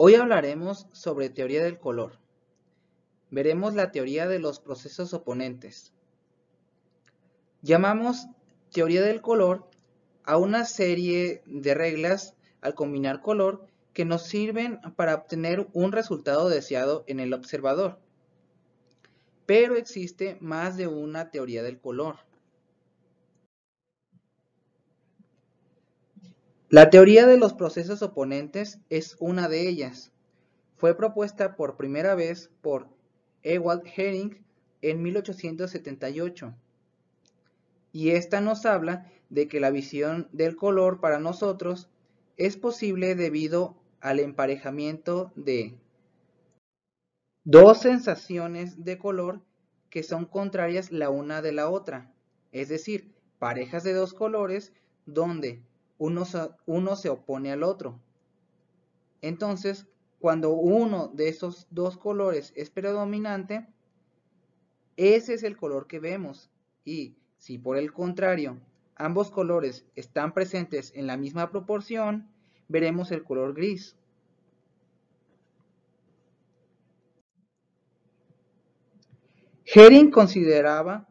Hoy hablaremos sobre teoría del color. Veremos la teoría de los procesos oponentes. Llamamos teoría del color a una serie de reglas al combinar color que nos sirven para obtener un resultado deseado en el observador. Pero existe más de una teoría del color. La teoría de los procesos oponentes es una de ellas. Fue propuesta por primera vez por Ewald Hering en 1878. Y esta nos habla de que la visión del color para nosotros es posible debido al emparejamiento de dos sensaciones de color que son contrarias la una de la otra, es decir, parejas de dos colores donde uno, se opone al otro. Entonces, cuando uno de esos dos colores es predominante, ese es el color que vemos. Y si por el contrario ambos colores están presentes en la misma proporción, veremos el color gris. Hering consideraba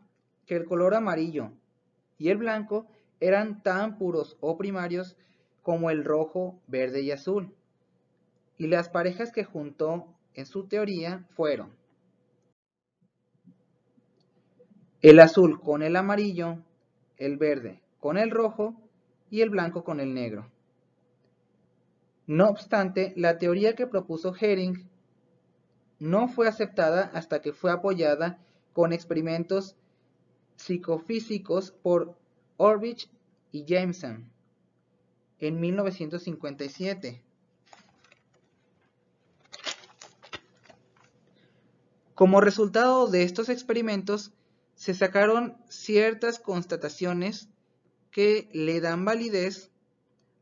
que el color amarillo y el blanco eran tan puros o primarios como el rojo, verde y azul. Y las parejas que juntó en su teoría fueron el azul con el amarillo, el verde con el rojo y el blanco con el negro. No obstante, la teoría que propuso Hering no fue aceptada hasta que fue apoyada con experimentos psicofísicos por Orbich y Jameson en 1957. Como resultado de estos experimentos, se sacaron ciertas constataciones que le dan validez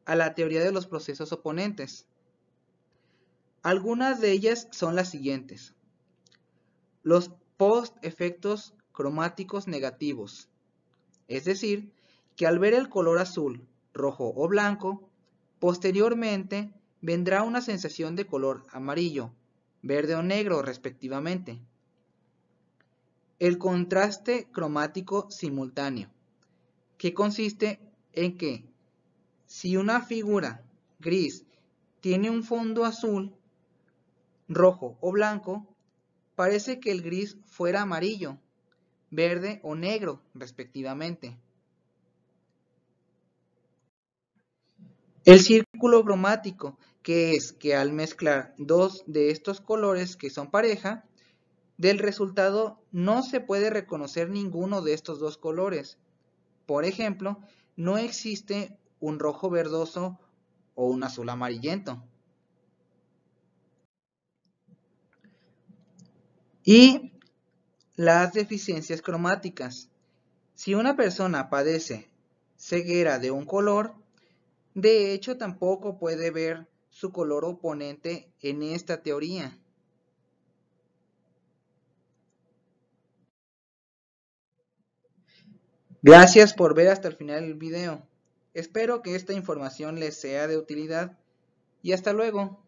a la teoría de los procesos oponentes. Algunas de ellas son las siguientes. Los post-efectos cromáticos negativos, es decir, que al ver el color azul, rojo o blanco, posteriormente vendrá una sensación de color amarillo, verde o negro respectivamente. El contraste cromático simultáneo, que consiste en que si una figura gris tiene un fondo azul, rojo o blanco, parece que el gris fuera amarillo, verde o negro respectivamente. El círculo bromático, que es que al mezclar dos de estos colores que son pareja, del resultado no se puede reconocer ninguno de estos dos colores. Por ejemplo, no existe un rojo verdoso o un azul amarillento. Y las deficiencias cromáticas. Si una persona padece ceguera de un color, de hecho, tampoco puede ver su color oponente en esta teoría. Gracias por ver hasta el final del video. Espero que esta información les sea de utilidad y hasta luego.